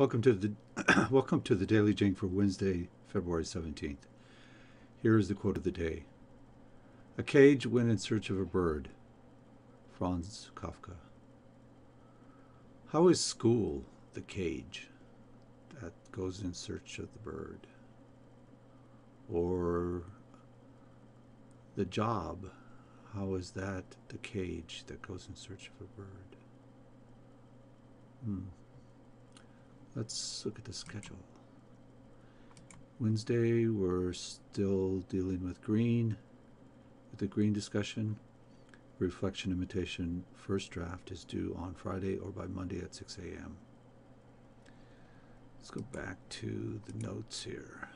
Welcome to the welcome to the Daily Jing for Wednesday, February 17th. Here is the quote of the day. A cage went in search of a bird. Franz Kafka. How is school the cage that goes in search of the bird? Or the job, how is that the cage that goes in search of a bird? Hmm. Let's look at the schedule. Wednesday, we're still dealing with green, with the green discussion. Reflection imitation first draft is due on Friday or by Monday at 6 a.m. Let's go back to the notes here.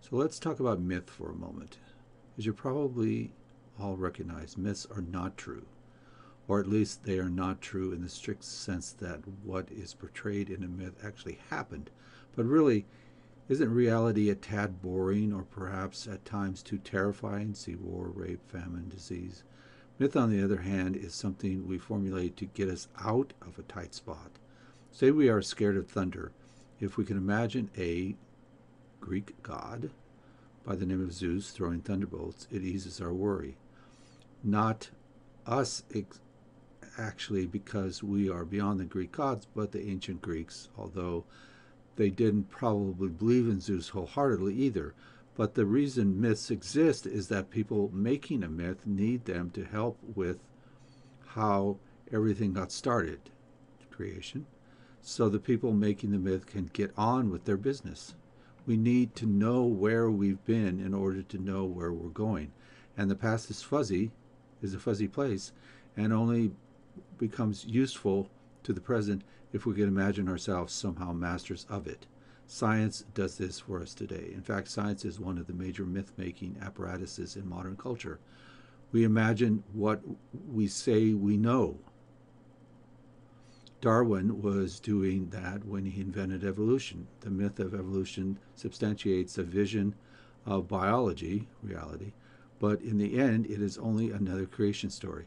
So let's talk about myth for a moment. As you probably all recognize, myths are not true or at least they are not true in the strict sense that what is portrayed in a myth actually happened. But really, isn't reality a tad boring or perhaps at times too terrifying? See war, rape, famine, disease. Myth, on the other hand, is something we formulate to get us out of a tight spot. Say we are scared of thunder. If we can imagine a Greek god by the name of Zeus throwing thunderbolts, it eases our worry. Not us actually because we are beyond the Greek gods, but the ancient Greeks, although they didn't probably believe in Zeus wholeheartedly either. But the reason myths exist is that people making a myth need them to help with how everything got started, creation, so the people making the myth can get on with their business. We need to know where we've been in order to know where we're going. And the past is fuzzy, is a fuzzy place, and only becomes useful to the present if we can imagine ourselves somehow masters of it. Science does this for us today. In fact, science is one of the major myth making apparatuses in modern culture. We imagine what we say we know. Darwin was doing that when he invented evolution. The myth of evolution substantiates a vision of biology, reality, but in the end, it is only another creation story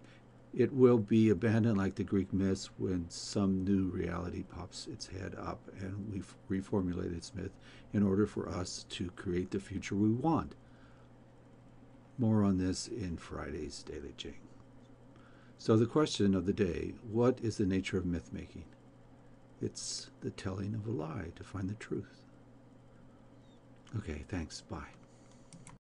it will be abandoned like the Greek myths when some new reality pops its head up and we've reformulated its myth in order for us to create the future we want. More on this in Friday's Daily Jing. So the question of the day, what is the nature of myth making? It's the telling of a lie to find the truth. Okay, thanks. Bye.